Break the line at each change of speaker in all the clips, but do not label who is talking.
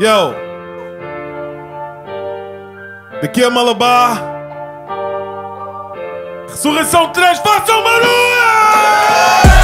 Yo! Daqui a Malabar. Ressurreição 3, façam barulho!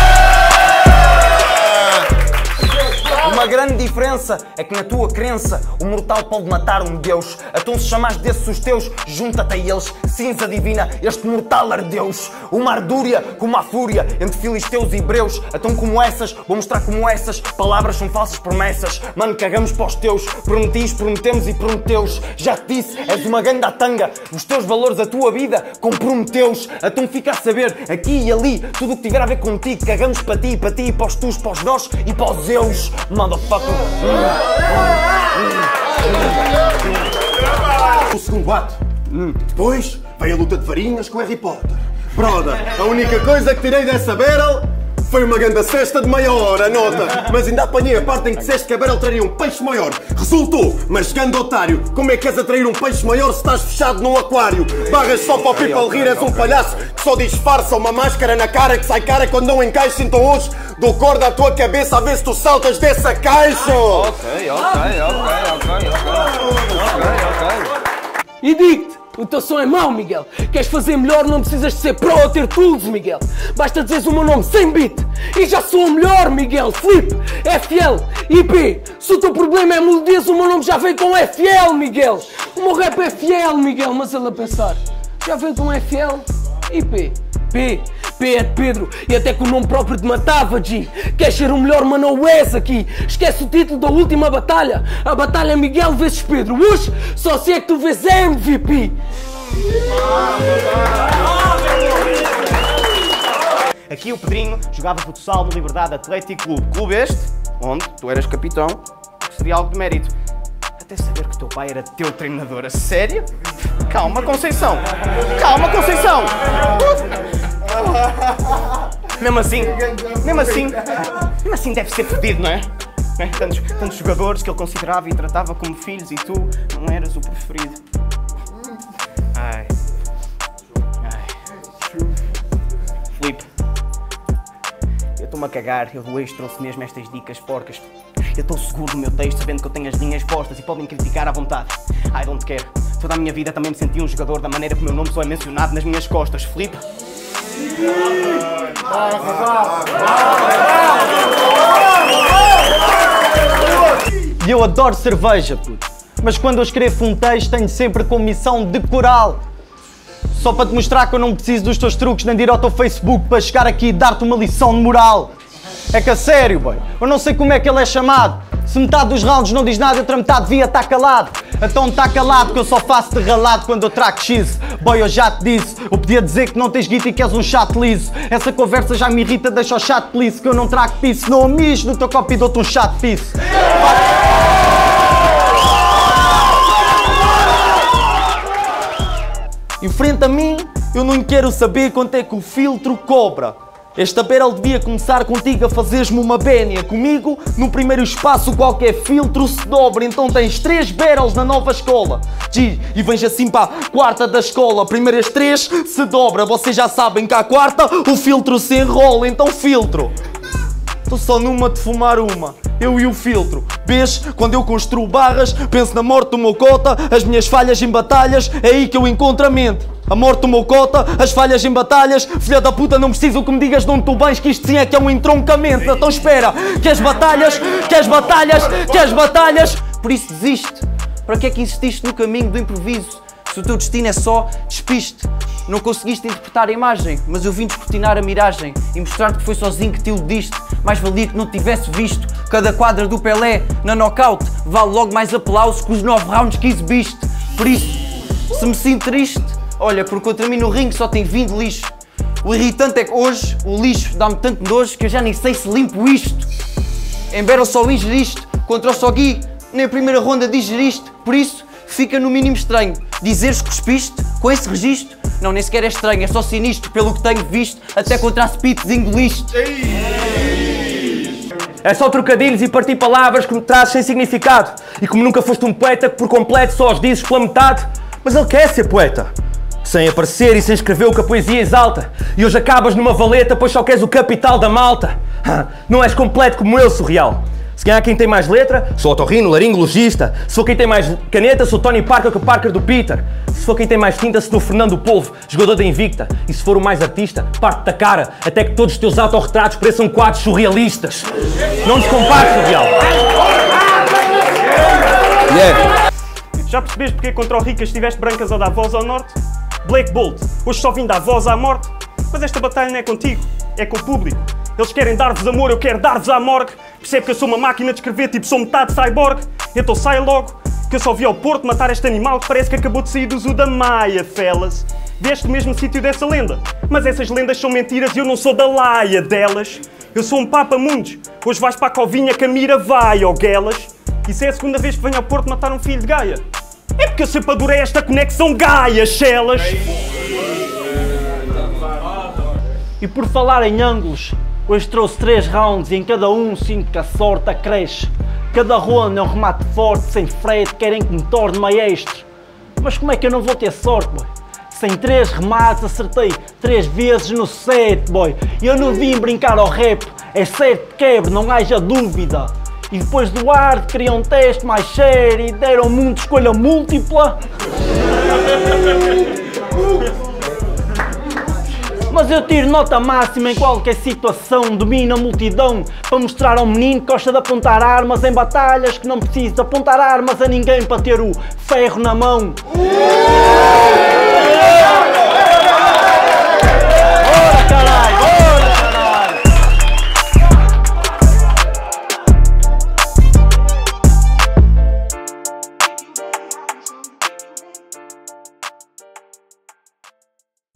Uma grande diferença é que na tua crença o mortal pode matar um deus. Então se chamares desses os teus, junta-te a eles. Cinza divina, este mortal ardeus. Uma ardúria como a fúria entre filisteus e hebreus. Então como essas, vou mostrar como essas palavras são falsas promessas. Mano, cagamos para os teus. Prometis, prometemos e prometeus. Já te disse, és uma ganda tanga. Os teus valores, a tua vida, comprometeus. Então fica a saber, aqui e ali, tudo o que tiver a ver contigo. Cagamos para ti, para ti, para os tus, para os nós e para os eus. Motherfucker.
O segundo ato. Depois veio a luta de varinhas com Harry Potter. Brother, a única coisa que tirei dessa barrel foi uma grande cesta de meia hora, nota. Mas ainda apanhei a parte em que disseste que a barrel traria um peixe maior. Resultou, mas grande otário, como é que queres atrair um peixe maior se estás fechado num aquário? Barras só para o people rir, és um palhaço que só disfarça uma máscara na cara que sai cara quando não encaixa. Então hoje dou corda à tua cabeça a ver se tu saltas dessa caixa.
Ok, ok, ok, ok, ok, ok.
E digo-te, o teu som é mau, Miguel. Queres fazer melhor, não precisas de ser pro ou ter tools, Miguel. Basta dizeres o meu nome sem beat e já sou melhor, Miguel. Flip, FL, IP. Se o teu problema é melodias, o meu nome já veio com FL, Miguel. O meu rap é fiel, Miguel. Mas ele a pensar, já veio com FL, IP. P, P é de Pedro e até com o nome próprio te matava, G. Queres ser o melhor, mas não és aqui. Esquece o título da última batalha. A batalha Miguel vezes Pedro. Hoje, só se é que tu vês MVP.
Aqui o Pedrinho jogava futsal no Liberdade Atlético Clube. Clube este, onde tu eras capitão, que seria algo de mérito. Até saber que teu pai era teu treinador. A sério? Calma, Conceição. Calma, Conceição. Mesmo assim, mesmo assim, mesmo assim deve ser não é? Não é? Tantos, tantos jogadores que ele considerava e tratava como filhos e tu não eras o preferido. Ai. Ai. Filipe. Eu estou-me a cagar, eu do ex trouxe mesmo estas dicas porcas. Eu estou seguro do meu texto, sabendo que eu tenho as linhas postas e podem criticar à vontade. I don't care. Toda a minha vida também me senti um jogador da maneira que o meu nome só é mencionado nas minhas costas. Filipe.
E eu adoro cerveja, puto. Mas quando eu escrevo um texto, tenho sempre com missão de coral. Só para te mostrar que eu não preciso dos teus truques nem de ir ao teu Facebook para chegar aqui e dar-te uma lição de moral. É que a sério, boy, eu não sei como é que ele é chamado. Se metade dos rounds não diz nada, outra metade devia estar calado. Então está calado que eu só faço de ralado quando eu trago X. Boy, eu já te disse, eu podia dizer que não tens guita e que és um chato liso. Essa conversa já me irrita, deixa o chato please, que eu não trago piso. Não amigo no teu copo e dou-te um chato piso. Em frente a mim, eu não quero saber quanto é que o filtro cobra. Esta barrel devia começar contigo a fazeres-me uma bénia. Comigo, no primeiro espaço, qualquer filtro se dobra. Então tens três barrels na nova escola. G, e vens assim para a quarta da escola. Primeiras três se dobra. Vocês já sabem que à quarta o filtro se enrola. Então filtro. Estou só numa de fumar uma. Eu e o filtro. Vês, quando eu construo barras, penso na morte do meu cota, as minhas falhas em batalhas, é aí que eu encontro a mente. A morte do meu cota, as falhas em batalhas, filha da puta, não preciso que me digas de onde tu vens, que isto sim é que é um entroncamento. Então espera, queres batalhas? Queres batalhas? Queres batalhas? Por isso desiste. Para que é que insististe no caminho do improviso? Se o teu destino é só despiste. Não conseguiste interpretar a imagem, mas eu vim descortinar a miragem e mostrar-te que foi sozinho que te iludiste. Mais valia que não tivesse visto. Cada quadra do Pelé na knockout vale logo mais aplausos que os nove rounds que exibiste. Por isso, se me sinto triste, olha, porque contra mim no ringue só tem vindo lixo. O irritante é que hoje o lixo dá-me tanto nojo que eu já nem sei se limpo isto. Em Battle só ingeriste, contra o Sogui, nem a primeira ronda digeriste, por isso fica no mínimo estranho. Dizeres que cuspiste com esse registro, não, nem sequer é estranho, é só sinistro, pelo que tenho visto, até contra a Spitz engoliste.
É só trocadilhos e partir palavras que me trazes sem significado. E como nunca foste um poeta que por completo só os dizes pela metade, mas ele quer ser poeta. Sem aparecer e sem escrever o que a poesia exalta. E hoje acabas numa valeta, pois só queres o capital da malta. Não és completo como eu, surreal.
Se ganhar quem tem mais letra, sou otorrino, laringologista. Se for quem tem mais caneta, sou Tony Parker que o Parker do Peter. Se for quem tem mais tinta, sou Fernando Polvo, jogador da Invicta. E se for o mais artista, parte da cara, até que todos os teus autorretratos pareçam quadros surrealistas. Não nos compares, Surreal.
Yeah. Já percebeste porque contra o Ricas estiveste brancas a dar voz ao norte? Black Bolt, hoje só vim dar voz à morte. Mas esta batalha não é contigo, é com o público. Eles querem dar-vos amor, eu quero dar-vos à morgue. Percebe que eu sou uma máquina de escrever, tipo sou metade cyborg. Então sai logo, que eu só vi ao Porto matar este animal que parece que acabou de sair do zoo da Maia, fellas. Veste o mesmo sítio dessa lenda. Mas essas lendas são mentiras e eu não sou da laia delas. Eu sou um Papa Mundos. Hoje vais para a covinha que a mira vai, ó guelas. Isso é a segunda vez que venho ao Porto matar um filho de Gaia. É porque eu sempre adorei esta conexão Gaia, chelas.
E por falar em ângulos, hoje trouxe três rounds e em cada um sinto que a sorte acresce. Cada ronda é um remate forte, sem frete, querem que me torne maestro. Mas como é que eu não vou ter sorte, boy? Sem três remates acertei três vezes no set, boy. Eu não vim brincar ao rap, é certo quebro, não haja dúvida. E depois do arte queriam um teste mais sério e deram muito escolha múltipla. Mas eu tiro nota máxima em qualquer situação, domino a multidão para mostrar ao menino que gosta de apontar armas em batalhas, que não precisa de apontar armas a ninguém para ter o ferro na mão.